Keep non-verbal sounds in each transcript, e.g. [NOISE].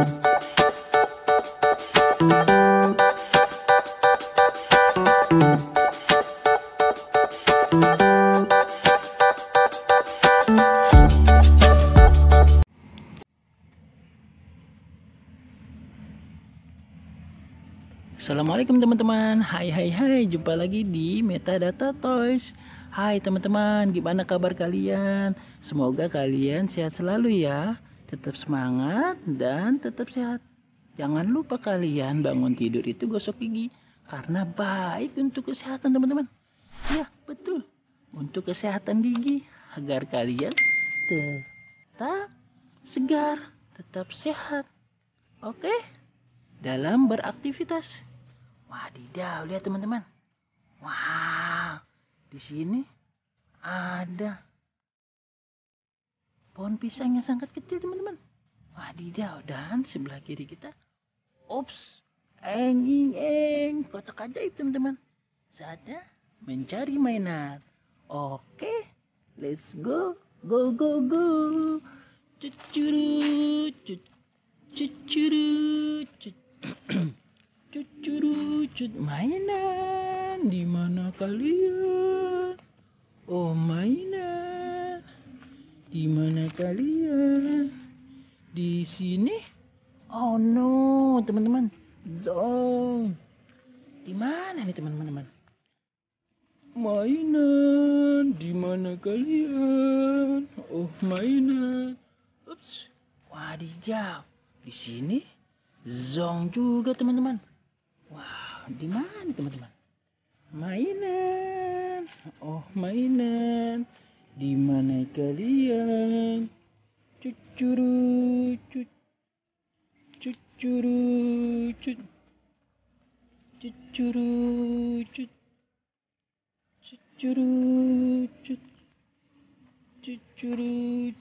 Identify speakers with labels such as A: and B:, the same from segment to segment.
A: Assalamualaikum teman-teman. Hai hai hai. Jumpa lagi di Metadata Toys. Hai teman-teman. Gimana kabar kalian? Semoga kalian sehat selalu ya Tetap semangat dan tetap sehat. Jangan lupa kalian bangun tidur itu gosok gigi. Karena baik untuk kesehatan teman-teman. Ya betul. Untuk kesehatan gigi Agar kalian tetap segar Tetap sehat. Oke? Dalam beraktivitas. Wadidaw, lihat teman-teman. Wow, di sini ada pohon pisang yang sangat kecil teman-teman. Wadidaw, dan sebelah kiri kita, ops, eng eng kotak ajaib teman-teman. Saatnya mencari mainan. Oke, let's go, go go go. Cucuru, cucuru, [CLEARS THROAT] cucuru. Cucurucut mainan di mana kalian? Oh mainan di mana kalian? Di sini? Oh no teman-teman zong. Di mana nih teman-teman? Mainan di mana kalian? Oh mainan. Ups. Wadidaw. Di sini Zong juga teman-teman. Wah, di mana teman-teman? Mainan. Oh, mainan. Di mana kalian? Cucuru, cuc. Cucuru, cuc. Cucuru, cuc. Cucuru, cuc. Cucuru,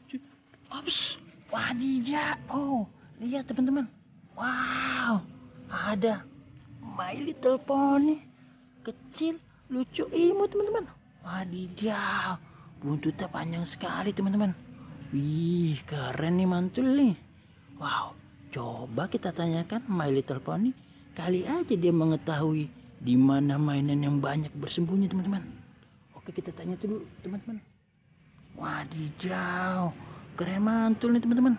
A: cuc. Ops, wadidaw. Oh, lihat teman-teman. Wow, ada My Little Pony. Kecil, lucu, imut teman-teman. Wadidaw, buntutnya panjang sekali teman-teman. Wih, keren nih mantul nih. Wow, coba kita tanyakan My Little Pony. Kali aja dia mengetahui di mana mainan yang banyak bersembunyi, teman-teman. Oke, kita tanya dulu, teman-teman. Wadidaw, keren mantul nih, teman-teman.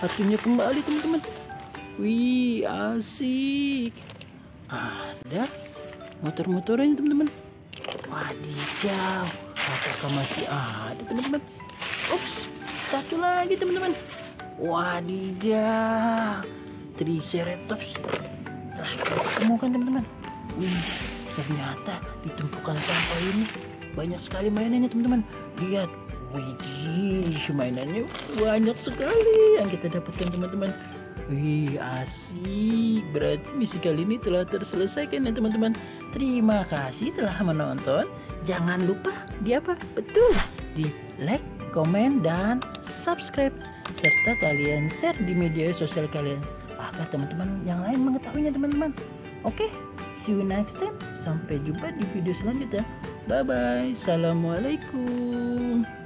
A: Waktunya kembali teman-teman. Wih asik. Ada motor-motornya teman-teman. Wadidaw apakah masih ada teman-teman? Ups satu lagi teman-teman. Wadidaw triceratops lah ketemu kan teman-teman? Wih ternyata di tumpukan sampah ini. Banyak sekali mainannya teman-teman. Lihat Widih, mainannya banyak sekali yang kita dapatkan teman-teman. Wih, asik. Berarti misi kali ini telah terselesaikan ya teman-teman. Terima kasih telah menonton. Jangan lupa di apa? Betul. Di like, komen, dan subscribe. Serta kalian share di media sosial kalian. Agar teman-teman yang lain mengetahuinya teman-teman. Oke, see you next time. Sampai jumpa di video selanjutnya. Bye-bye. Assalamualaikum.